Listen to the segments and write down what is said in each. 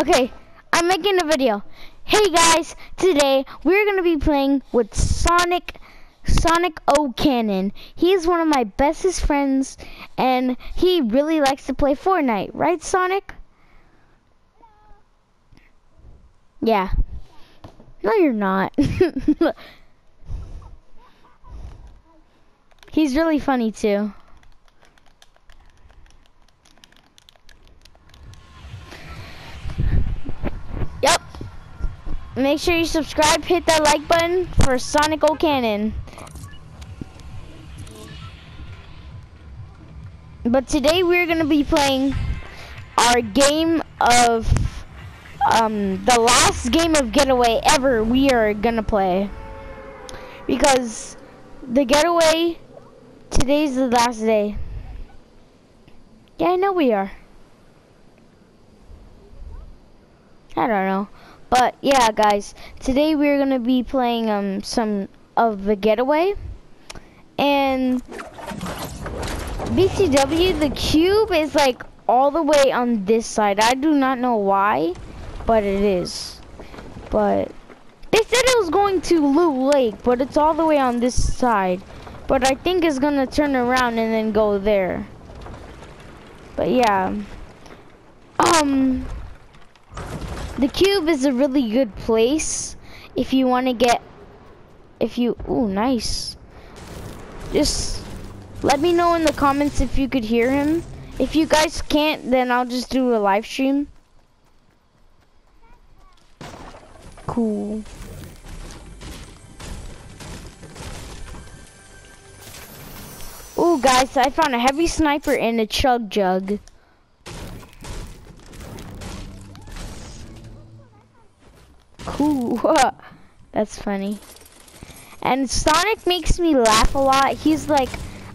Okay, I'm making a video. Hey guys, today we're gonna be playing with Sonic Sonic O'Cannon. He's one of my bestest friends and he really likes to play Fortnite, right Sonic? Yeah. No you're not. He's really funny too. Yep. Make sure you subscribe, hit that like button for Sonic O'Cannon. But today we're gonna be playing our game of um, the last game of getaway ever we are gonna play because the getaway today's the last day. Yeah, I know we are. I don't know. But yeah, guys, today we're gonna be playing um some of the getaway, and BTW the cube is like all the way on this side. I do not know why, but it is. But they said it was going to Loot Lake, but it's all the way on this side. But I think it's gonna turn around and then go there. But yeah. Um the cube is a really good place if you want to get if you oh nice. Just let me know in the comments if you could hear him. If you guys can't then I'll just do a live stream. Cool. Oh guys I found a heavy sniper and a chug jug Cool. That's funny. And Sonic makes me laugh a lot. He's like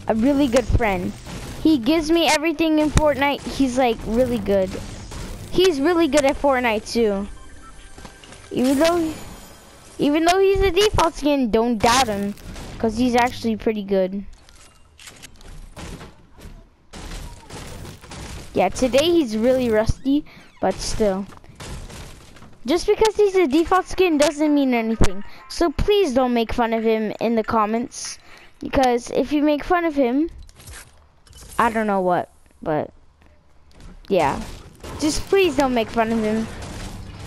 a really good friend. He gives me everything in Fortnite. He's like really good. He's really good at Fortnite too. Even though even though he's a default skin, don't doubt him cuz he's actually pretty good. Yeah, today he's really rusty, but still. Just because he's a default skin doesn't mean anything. So please don't make fun of him in the comments. Because if you make fun of him, I don't know what, but yeah. Just please don't make fun of him.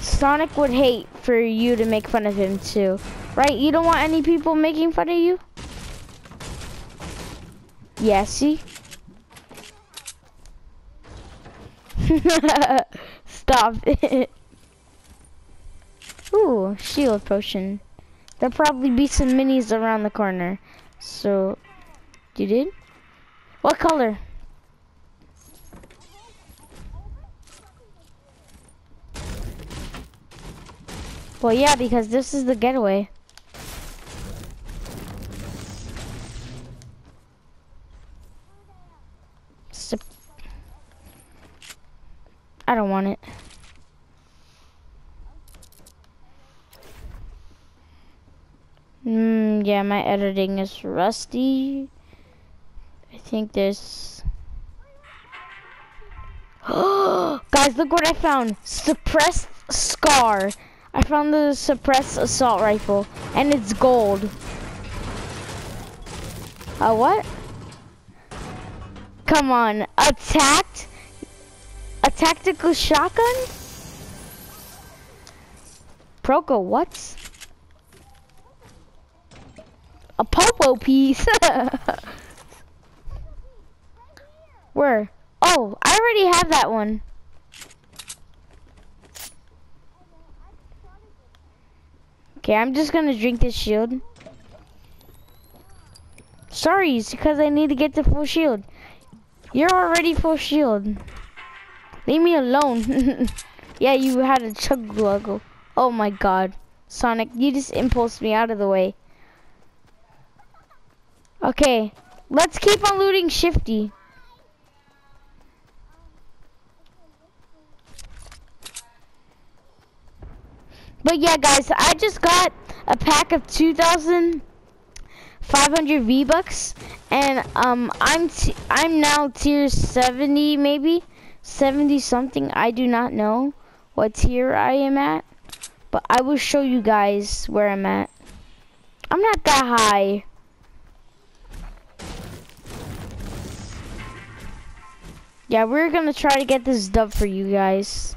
Sonic would hate for you to make fun of him too. Right? You don't want any people making fun of you? Yeah, see? Stop it. Ooh, shield potion. There'll probably be some minis around the corner. So, you did? What color? Well, yeah, because this is the getaway. I don't want it. Yeah, my editing is rusty. I think this. Guys, look what I found. Suppressed Scar. I found the suppressed assault rifle, and it's gold. A what? Come on, attacked? A tactical shotgun? Proco, what? A popo piece. Where? Oh, I already have that one. Okay, I'm just gonna drink this shield. Sorry, it's because I need to get the full shield. You're already full shield. Leave me alone. yeah, you had a chug logo. Oh my god. Sonic, you just impulsed me out of the way. Okay, let's keep on looting Shifty. But yeah, guys, I just got a pack of 2,500 V-Bucks, and um, I'm I'm now tier 70, maybe 70 something. I do not know what tier I am at, but I will show you guys where I'm at. I'm not that high. Yeah, we're gonna try to get this dub for you guys.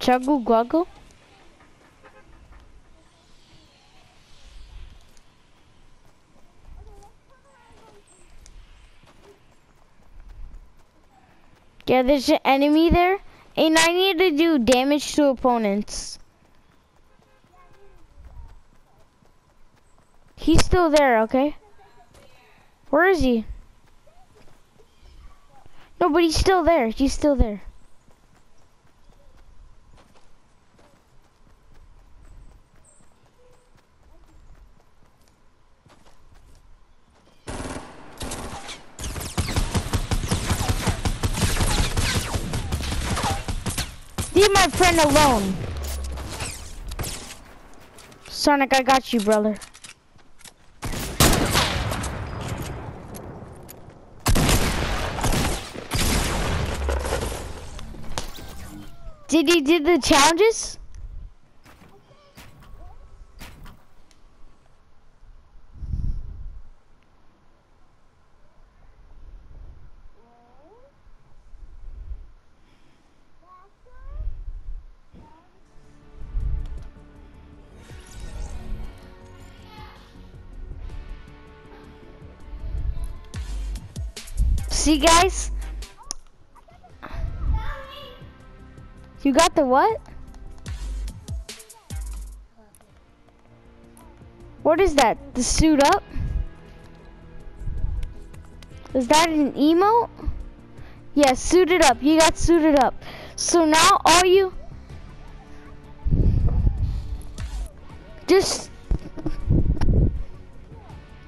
Chuggle Gluggle? Yeah, there's an enemy there, and I need to do damage to opponents. He's still there, okay? Where is he? No, but he's still there. He's still there. Leave my friend alone. Sonic, I got you, brother. Did he did the challenges? See guys? You got the what? What is that? The suit up? Is that an emote? Yeah, suited up. You got suited up. So now all you just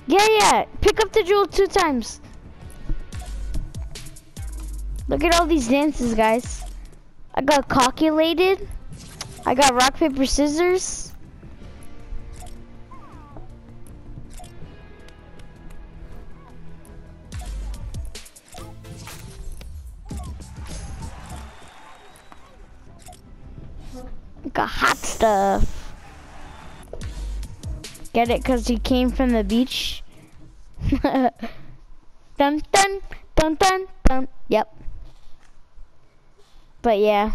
Yeah, yeah. Pick up the jewel two times. Look at all these dances, guys. I got calculated. I got rock, paper, scissors. got hot stuff. Get it? Because he came from the beach? dun, dun, dun, dun, dun. Yep. But yeah,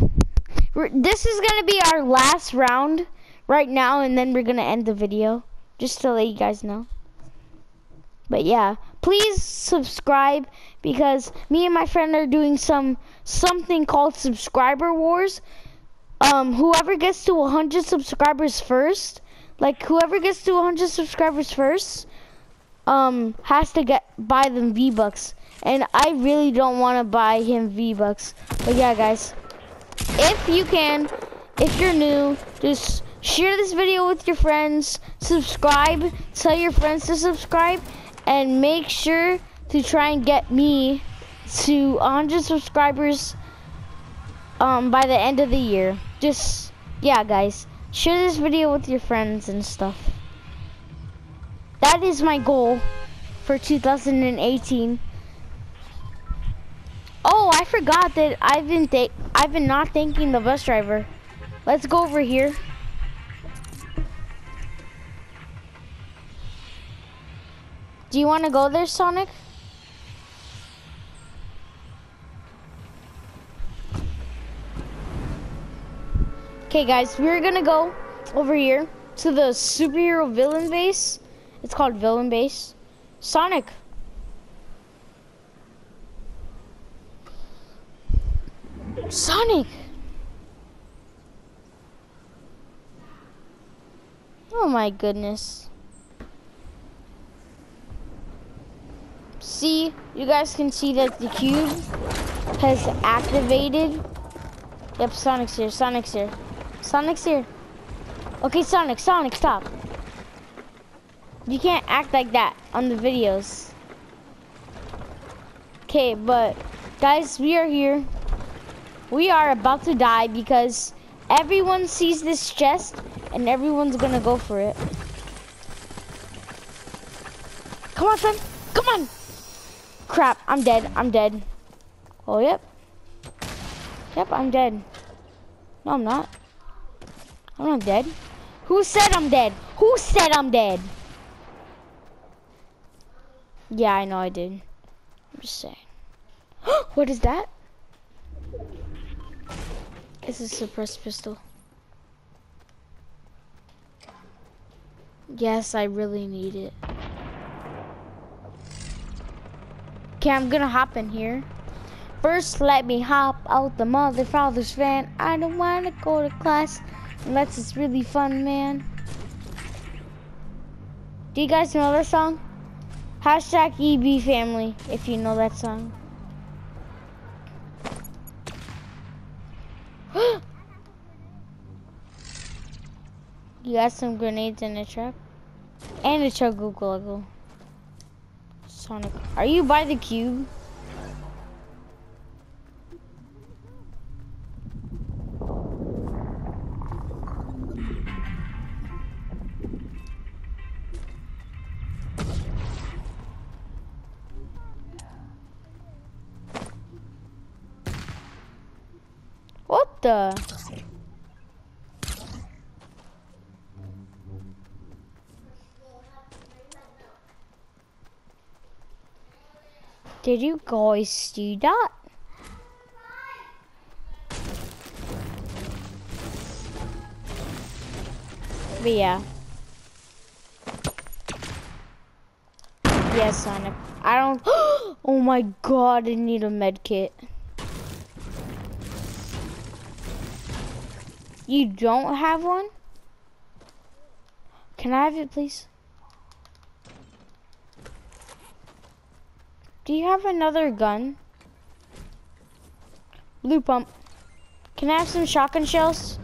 this is gonna be our last round right now, and then we're gonna end the video, just to let you guys know. But yeah, please subscribe because me and my friend are doing some something called subscriber wars. Um, whoever gets to 100 subscribers first, like whoever gets to 100 subscribers first, um, has to get buy them V Bucks. And I really don't want to buy him V Bucks. But yeah, guys if you can, if you're new, just share this video with your friends, subscribe, tell your friends to subscribe, and make sure to try and get me to 100 subscribers um, by the end of the year. Just, yeah, guys, share this video with your friends and stuff. That is my goal for 2018. Oh, I forgot that I've been I've been not thanking the bus driver. Let's go over here. Do you want to go there, Sonic? Okay, guys, we're gonna go over here to the superhero villain base. It's called villain base. Sonic, Sonic! Oh my goodness. See, you guys can see that the cube has activated. Yep, Sonic's here, Sonic's here. Sonic's here. Okay, Sonic, Sonic, stop. You can't act like that on the videos. Okay, but guys, we are here we are about to die because everyone sees this chest and everyone's gonna go for it. Come on, son. Come on. crap, I'm dead, I'm dead. Oh, yep. Yep, I'm dead. No, I'm not. I'm not dead. Who said I'm dead? Who said I'm dead? Yeah, I know I did. I'm just saying. what is that? It's a suppressed pistol. Yes, I really need it. Okay, I'm gonna hop in here. First, let me hop out the mother father's van. I don't wanna go to class unless it's really fun, man. Do you guys know that song? Hashtag EB family, if you know that song. you got some grenades in the truck? And a chuggle gluggle. Sonic, are you by the cube? The? Did you guys see that? But yeah. Yes, Sonic. I don't. oh my god, I need a med kit. You don't have one? Can I have it, please? Do you have another gun? Blue pump. Can I have some shotgun shells?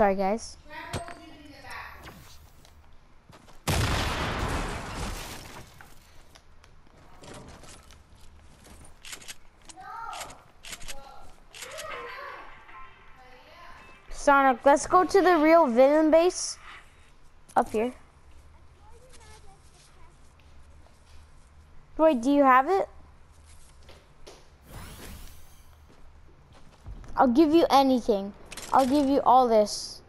Sorry, guys. Sonic, let's go to the real Venom base. Up here. Wait, do you have it? I'll give you anything. I'll give you all this.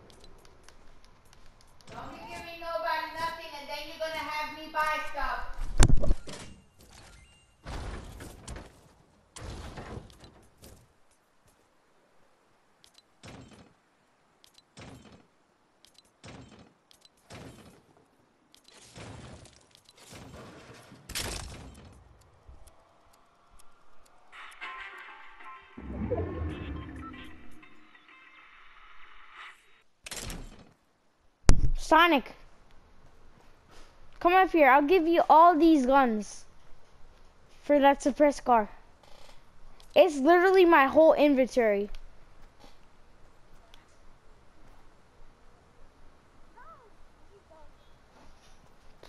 Sonic. Come up here. I'll give you all these guns. For that suppressed Scar. It's literally my whole inventory.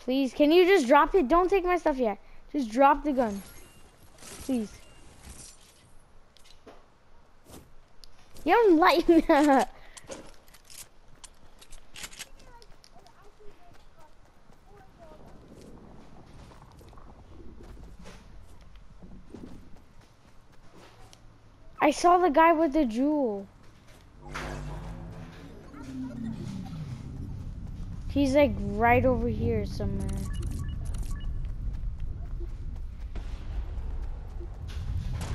Please, can you just drop it? Don't take my stuff yet. Just drop the gun. Please. You don't like I saw the guy with the jewel. He's like right over here somewhere.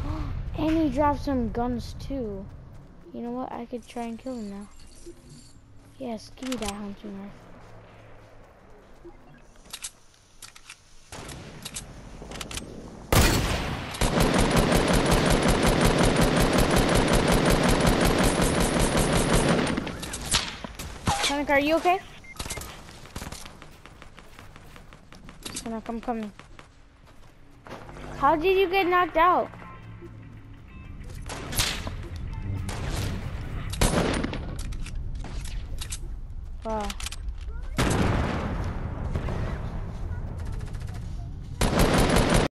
and he dropped some guns too. You know what? I could try and kill him now. Yes, give me that hunting rifle. Sonic, are you okay? Sonic, I'm coming. How did you get knocked out?